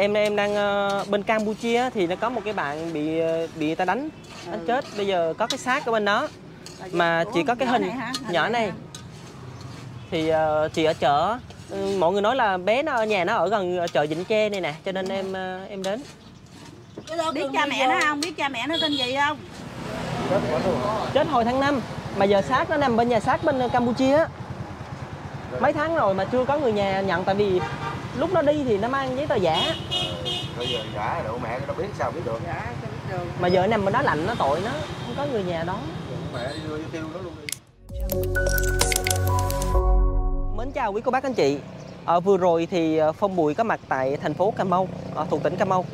em em đang ờ, bên Campuchia thì nó có một cái bạn bị ờ, bị người ta đánh đánh Ừ. chết. Bây giờ có cái xác ở bên đó. Mà chỉ có cái Nhỏ hình này hả? Nhỏ này. hả? thì ờ, chị ở chợ Ừ, mọi người nói là bé nó ở nhà nó ở gần chợ Vĩnh Tre này nè cho nên em ờ, em đến. Biết cha mẹ nó không? Biết cha mẹ nó tên gì không? Chết hồi tháng 5 mà giờ xác nó nằm bên nhà xác bên Campuchia á. mấy tháng rồi mà chưa có người nhà nhận tại vì lúc nó đi thì nó mang giấy tờ giả. Bây giờ đã độ mẹ nó biết sao biết được. Mà giờ nằm bên đó lạnh nó tội nó không có người nhà đó. Mẹ đi tiêu nó luôn đi. Mến chào quý cô bác anh chị. Ờ, Vừa rồi thì ờ, Phong Bùi có mặt tại thành phố Cà Mau, ờ, thuộc tỉnh Cà Mau.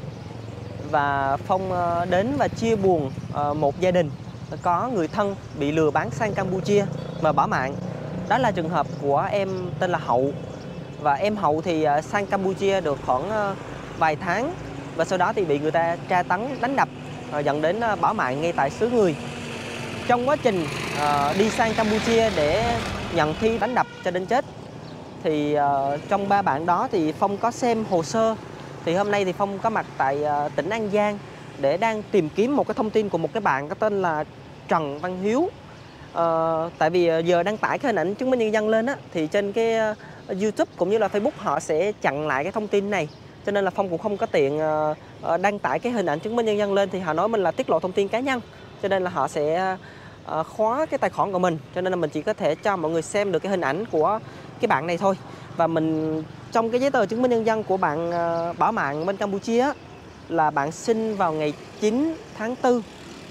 Và Phong đến và chia buồn một gia đình. Có người thân bị lừa bán sang Campuchia và bỏ mạng. Đó là trường hợp của em tên là Hậu và em Hậu thì ờ, sang Campuchia được khoảng ờ, vài tháng. Và sau đó thì bị người ta tra tấn đánh đập ờ, dẫn đến bỏ mạng ngay tại xứ người. Trong quá trình đi sang Campuchia để nhận thi đánh đập cho đến chết thì trong ba bạn đó thì Phong có xem hồ sơ. Thì hôm nay thì Phong có mặt tại tỉnh An Giang để đang tìm kiếm một cái thông tin của một cái bạn có tên là Trần Văn Hiếu. Ờ, tại vì giờ đăng tải cái hình ảnh chứng minh nhân dân lên á thì trên cái YouTube cũng như là Facebook họ sẽ chặn lại cái thông tin này. Cho nên là Phong cũng không có tiện ờ, ờ, đăng tải cái hình ảnh chứng minh nhân dân lên thì họ nói mình là tiết lộ thông tin cá nhân. Cho nên là họ sẽ ờ, khóa cái tài khoản của mình. Cho nên là mình chỉ có thể cho mọi người xem được cái hình ảnh của cái bạn này thôi. Và mình, trong cái giấy tờ chứng minh nhân dân của bạn bảo mạng bên Campuchia là bạn sinh vào ngày 9 tháng 4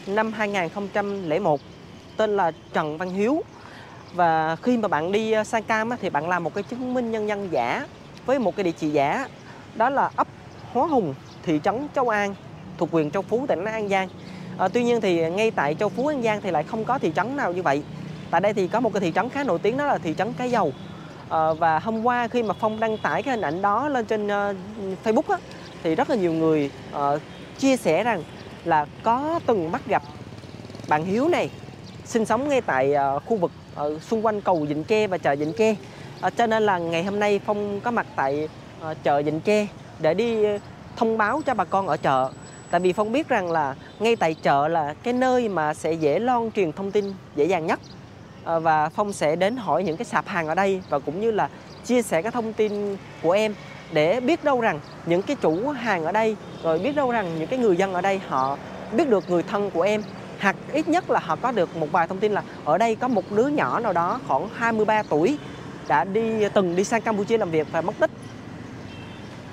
năm 2001 tên là Trần Văn Hiếu và khi mà bạn đi ờ, sang Cam á, thì bạn làm một cái chứng minh nhân dân giả với một cái địa chỉ giả đó là ấp Hóa Hùng thị trấn Châu An thuộc huyện Châu Phú tỉnh An Giang. À, tuy nhiên thì ngay tại Châu Phú An Giang thì lại không có thị trấn nào như vậy. Tại đây thì có một cái thị trấn khá nổi tiếng đó là thị trấn Cái Dầu. À, và hôm qua khi mà Phong đăng tải cái hình ảnh đó lên trên uh, Facebook á, thì rất là nhiều người uh, chia sẻ rằng là có từng bắt gặp. Bạn Hiếu này sinh sống ngay tại uh, khu vực ở xung quanh cầu Dịnh Tre và chợ Dịnh Tre À, cho nên là ngày hôm nay Phong có mặt tại ờ, chợ Dịnh Tre để đi ờ, thông báo cho bà con ở chợ. Tại vì Phong biết rằng là ngay tại chợ là cái nơi mà sẽ dễ loan truyền thông tin dễ dàng nhất. À, và Phong sẽ đến hỏi những cái sạp hàng ở đây và cũng như là chia sẻ cái thông tin của em để biết đâu rằng những cái chủ hàng ở đây rồi biết đâu rằng những cái người dân ở đây họ biết được người thân của em hoặc ít nhất là họ có được một vài thông tin là ở đây có một đứa nhỏ nào đó khoảng 23 tuổi đã đi từng đi sang Campuchia làm việc và mất tích.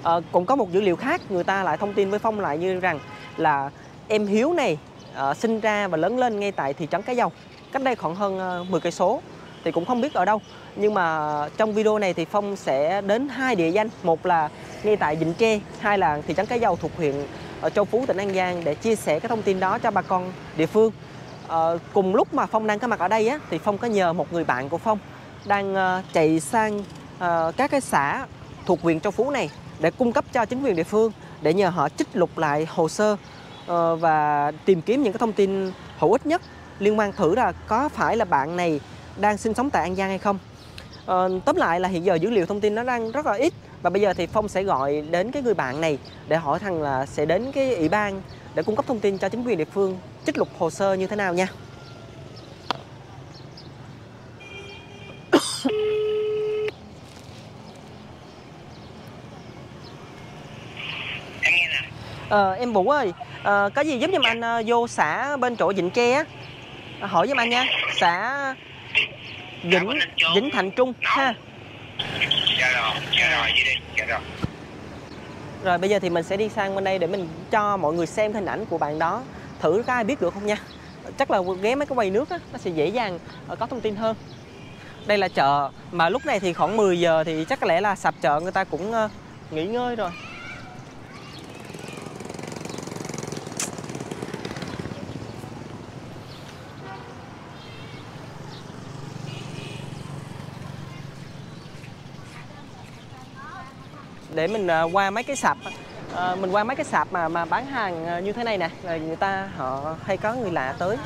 À, cũng có một dữ liệu khác người ta lại thông tin với Phong lại như rằng là em Hiếu này ờ, sinh ra và lớn lên ngay tại thị trấn Cái Dầu cách đây khoảng hơn ờ, 10 cây số thì cũng không biết ở đâu. Nhưng mà trong video này thì Phong sẽ đến hai địa danh. Một là ngay tại Vĩnh Tre hai là thị trấn Cái Dầu thuộc huyện ở Châu Phú tỉnh An Giang để chia sẻ cái thông tin đó cho bà con địa phương. À, cùng lúc mà Phong đang có mặt ở đây á thì Phong có nhờ một người bạn của Phong đang uh, chạy sang uh, các cái xã thuộc huyện Châu Phú này để cung cấp cho chính quyền địa phương để nhờ họ trích lục lại hồ sơ uh, và tìm kiếm những cái thông tin hữu ích nhất. Liên quan thử là có phải là bạn này đang sinh sống tại An Giang hay không. À, tóm lại là hiện giờ dữ liệu thông tin nó đang rất là ít và bây giờ thì Phong sẽ gọi đến cái người bạn này để hỏi thằng là sẽ đến cái ủy ban để cung cấp thông tin cho chính quyền địa phương trích lục hồ sơ như thế nào nha. em Ờ, em Vũ ơi, ờ, có gì giúp giùm anh uh, vô xã bên chỗ Vịnh Tre á, hỏi giùm anh nha, xã Vĩnh Vĩnh thành Trung ha. dạ rồi dạ rồi vậy đi dạ rồi Rồi bây giờ thì mình sẽ đi sang bên đây để mình cho mọi người xem hình ảnh của bạn đó, thử có ai biết được không nha. Chắc là ghé mấy cái quầy nước á, nó sẽ dễ dàng ờ, có thông tin hơn. Đây là chợ mà lúc này thì khoảng 10 giờ thì chắc có lẽ là sạp chợ người ta cũng ờ, nghỉ ngơi rồi. Để mình ờ, qua mấy cái sạp. Ờ, mình qua mấy cái sạp mà mà bán hàng ờ, như thế này nè rồi người ta họ hay có người lạ tới.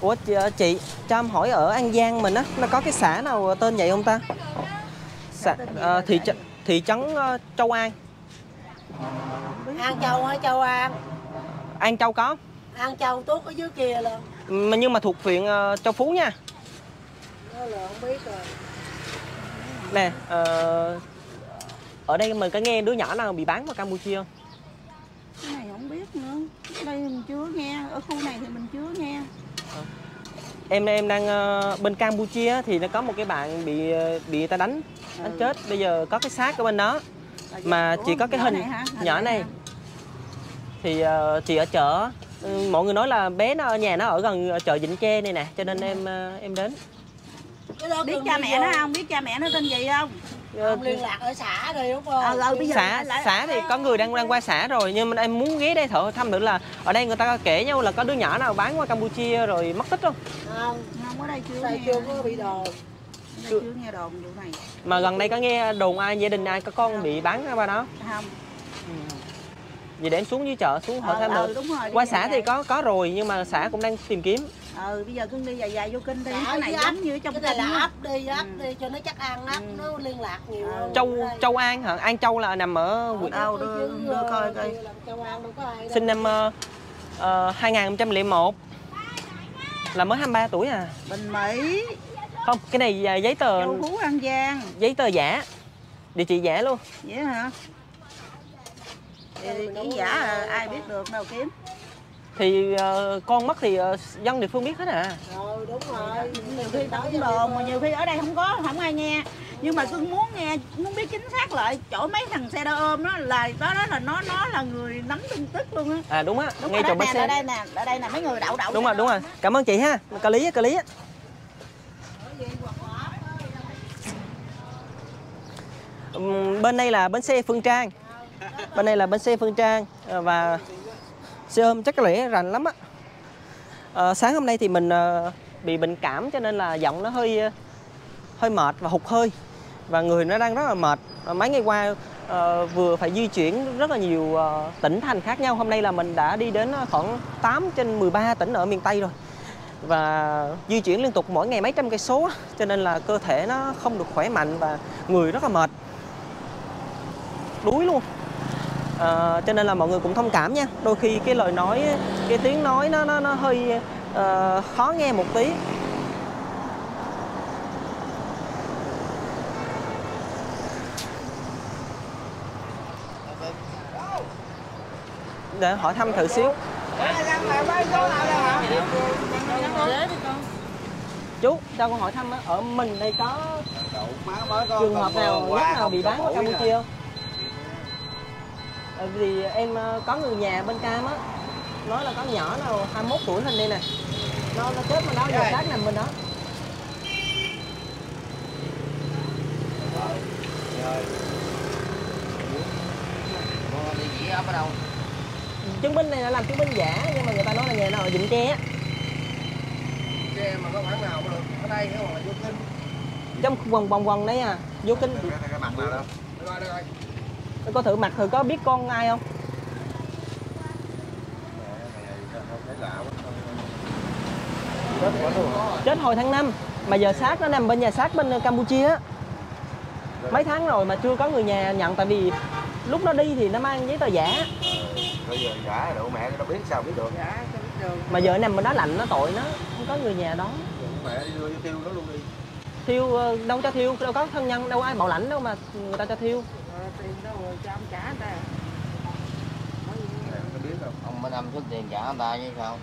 Ủa chị, cho em hỏi ở an giang mình á nó có cái xã nào tên vậy không ta? Xã, ờ, thị trấn thị trấn Châu An. An Châu hả? Châu An. An Châu có. An Châu tuốt ở dưới kia là mà nhưng mà thuộc huyện Châu Phú nha. Nó là không biết rồi nè ờ, ở đây mình có nghe đứa nhỏ nào bị bán vào Campuchia không? Cái này không biết nữa. Đây mình chưa nghe. Ở khu này thì mình chưa nghe. Em em đang ờ, bên Campuchia thì nó có một cái bạn bị ờ, bị ta đánh đánh Ừ. chết. Bây giờ có cái xác ở bên đó. Là Mà chỉ có cái hình- này hả? Hình nhỏ này. hả? thì ờ, chị ở chợ Ừ, mọi người nói là bé nó ở nhà nó ở gần chợ Vĩnh Tre này nè cho nên em ờ, em đến biết cha mẹ nó không? Biết cha mẹ nó tên gì không? Không liên lạc ở xã đi đúng không? Ờ, ờ, bây giờ xã lại- xã thì có người đang đang qua xã rồi nhưng mà em muốn ghé đây thử thăm nữa là ở đây người ta kể nhau là có đứa nhỏ nào bán qua Campuchia rồi mất tích không? Không. Không ở đây chưa đây nghe. chưa có bị đồ đây chưa nghe đồn vụ này. Mà gần đây có nghe đồn ai gia đình ai có con bị bán qua đó? Không vậy để em xuống dưới chợ xuống hỏi Ờ, thăm ờ, được. đúng rồi đi qua dài xã thì dài. có có rồi nhưng mà xã cũng đang tìm kiếm. Ừ bây giờ cưng đi dài dài vô kinh đi cái này giống như trong cái là ấp đi ấp Ừ. đi cho nó chắc ăn ấp Ừ. nó liên lạc nhiều Châu. Châu An hả? An Châu là nằm ở huyện Đâu, đưa- đưa coi coi. làm Châu An đâu. Có ai đâu. sinh năm ờ, 2001 là mới 23 tuổi à? Bình mỹ. Không cái này là giấy tờ châu phú an giang. giấy tờ giả. Địa chỉ giả luôn. Vậy hả thì chỉ giả à, ai biết được đâu kiếm. Thì ờ, con mất thì ờ, dân địa phương biết hết à. Rồi đúng rồi. nhiều khi ta cũng đồn mà nhiều khi ở đây không có không ai nghe. Nhưng mà cưng muốn nghe muốn biết chính xác lại chỗ mấy thằng xe đo ôm đó là đó đó là nó nó là người nắm tin tức luôn á. À đúng á đúng ngay rồi chỗ nè xe ở đây nè ở đây nè mấy người đậu đậu đúng rồi đúng rồi. cảm ơn chị ha cà lý á cà lý á. Bên đây là bến xe Phương Trang bên đây là bên xe Phương Trang ờ, và xe ôm chắc có lẽ rành lắm á. À, sáng hôm nay thì mình ờ, bị bệnh cảm cho nên là giọng nó hơi hơi mệt và hụt hơi. Và người nó đang rất là mệt. Mấy ngày qua à, vừa phải di chuyển rất là nhiều à, tỉnh thành khác nhau. Hôm nay là mình đã đi đến khoảng 8 trên 13 tỉnh ở miền Tây rồi. Và di chuyển liên tục mỗi ngày mấy trăm cây số cho nên là cơ thể nó không được khỏe mạnh và người rất là mệt. Đuối luôn. Ờ, cho nên là mọi người cũng thông cảm nha. Đôi khi cái lời nói cái tiếng nói nó nó nó hơi ờ, khó nghe một tí. Để hỏi thăm thử xíu. Chú cho con hỏi thăm ở mình đây có trường hợp nào nhất nào bị bán ở Campuchia? không? Vì em ờ, có người nhà bên Cam á nói là có nhỏ nào 21 tuổi lên đây nè nó nó chết bên đó giờ xác nằm bên đó chứng minh này là làm chứng minh giả nhưng mà người ta nói là nhà nào ở Vĩnh Tre á Xe mà có khoảng nào cũng được. Ở đây cái mà vô kinh. trong vòng vòng vòng đấy à vô kinh Cái, cái mặt nào đâu. Được rồi, được rồi coi thử mặt thử có biết con ai không chết hồi tháng 5 mà giờ xác nó nằm bên nhà xác bên ờ, Campuchia á mấy tháng rồi mà chưa có người nhà nhận, tại vì lúc nó đi thì nó mang giấy tờ giả Bây giờ giả đủ mẹ nó biết sao biết được. mà giờ nằm bên đó lạnh, nó tội nó, không có người nhà đó Mẹ đi đưa thiêu tiêu nó luôn đi. thiêu đâu cho thiêu, đâu có thân nhân, đâu ai bảo lãnh đâu mà người ta cho thiêu tiền đâu rồi cho ông trả ta. Biết đâu. ông mới số tiền trả người ta chứ sao?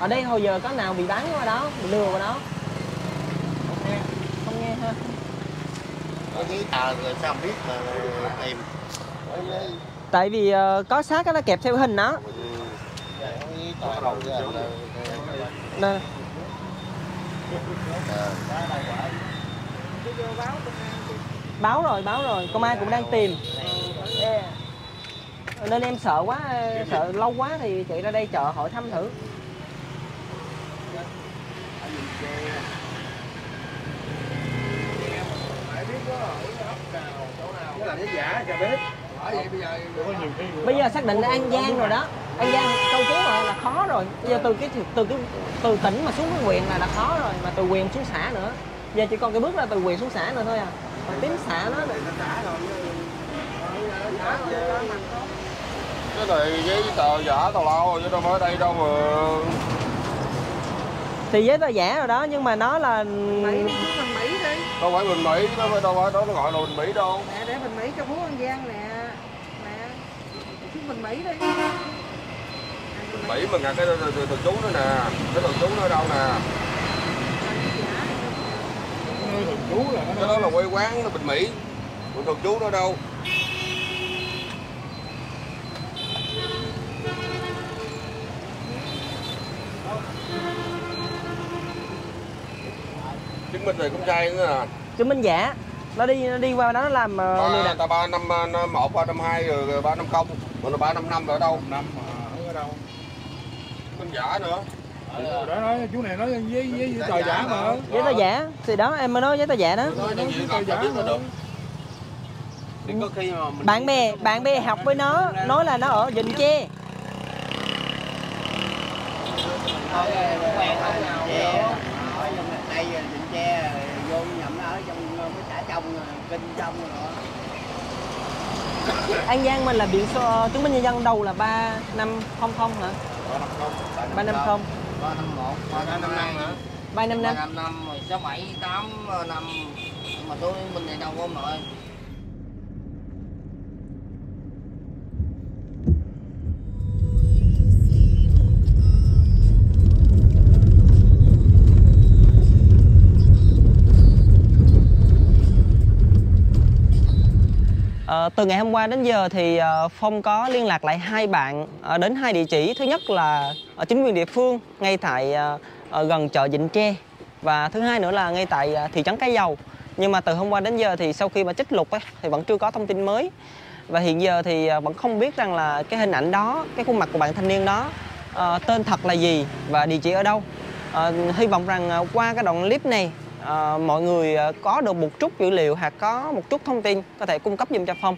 Ở đây hồi giờ có nào bị bán qua đó bị lừa qua đó? Không nghe. Ha. Có giấy tờ rồi sao không biết mà tìm. Tại vì ờ, có xác á, nó kẹp theo hình đó. Anh Nè, báo rồi báo rồi. Công an cũng đang tìm. Nên em sợ quá, sợ lâu quá thì chạy ra đây chợ hỏi thăm thử. Bây giờ xác định là an giang rồi đó. An Giang câu cứu rồi là khó rồi. Bây giờ từ cái từ cái, từ tỉnh mà xuống cái huyện là đã khó rồi, mà từ huyện xuống xã nữa giờ chỉ còn cái bước là từ huyện xuống xã nữa thôi à. Còn tím xã nó cái này giấy tờ giả tào lao rồi chứ đâu phải ở đây đâu mà. Thì giấy tờ giả rồi đó nhưng mà nó là Mỹ đi Mỹ đi. Đâu phải bình mỹ đâu phải đâu phải đó nó gọi là bình mỹ đâu. Nè để mình Mỹ cho Phú An Giang nè. Nè Xuống mình Mỹ đi. Bình mỹ mà ngặt cái thường trú nữa nè. Cái thường trú nó ở đâu nè cái đó là quê quán nó bình mỹ. Còn thường trú nó đâu? Chứng minh này cũng sai nữa nè chứng minh giả. Nó đi nó đi qua đó nó làm ờ, lừa ba đảo. ta ba năm ờ, năm một ba năm hai rồi ba năm không. Là ba năm năm ở đâu? Năm ở đâu? Minh giả nữa đó nói chú này nói với với, với tờ giả mà. Giấy tờ giả? Thì đó em mới nói giấy tờ giả đó. Nói sao biết nó được. Thì có khi mà mình bạn bè bạn bè học với nó nói là nó ở Vịnh Tre đây định tre vô nhậm ở trong mấy xã trong kinh trong rồi An Giang mình là biển số chứng minh nhân dân đầu là ba năm không không hả? Ba năm không ba năm một ba năm năm hả? Ba năm ba năm năm năm rồi sáu bảy tám năm. Mà tôi mình này đâu có nội Từ ngày hôm qua đến giờ thì ờ, Phong có liên lạc lại hai bạn ờ, đến hai địa chỉ. Thứ nhất là ở chính quyền địa phương ngay tại ờ, ở gần chợ Vịnh Tre và thứ hai nữa là ngay tại ờ, thị trấn Cái Dầu. Nhưng mà từ hôm qua đến giờ thì sau khi mà trích lục ấy, thì vẫn chưa có thông tin mới. Và hiện giờ thì ờ, vẫn không biết rằng là cái hình ảnh đó, cái khuôn mặt của bạn thanh niên đó ờ, tên thật là gì và địa chỉ ở đâu. Ờ, hy vọng rằng ờ, qua cái đoạn clip này ờ, mọi người ờ, có được một chút dữ liệu hoặc có một chút thông tin có thể cung cấp giùm cho Phong.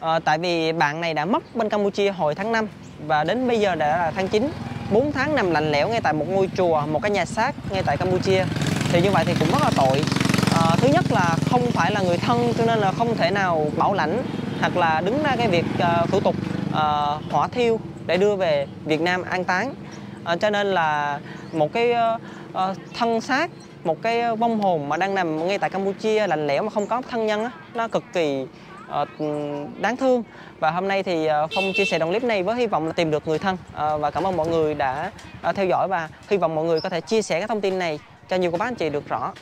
Ờ, tại vì bạn này đã mất bên Campuchia hồi tháng 5 và đến bây giờ đã là tháng 9 4 tháng nằm lạnh lẽo ngay tại một ngôi chùa, một cái nhà xác ngay tại Campuchia. Thì như vậy thì cũng rất là tội. Ờ, thứ nhất là không phải là người thân cho nên là không thể nào bảo lãnh hoặc là đứng ra cái việc uh, thủ tục uh, hỏa thiêu để đưa về Việt Nam an táng. À, cho nên là một cái uh, uh, thân xác một cái vong hồn mà đang nằm ngay tại Campuchia lạnh lẽo mà không có thân nhân á, nó cực kỳ ờ, đáng thương. Và hôm nay thì ờ, Phong chia sẻ đoạn clip này với hy vọng là tìm được người thân ờ, và cảm ơn mọi người đã theo dõi và hy vọng mọi người có thể chia sẻ cái thông tin này cho nhiều cô bác anh chị được rõ.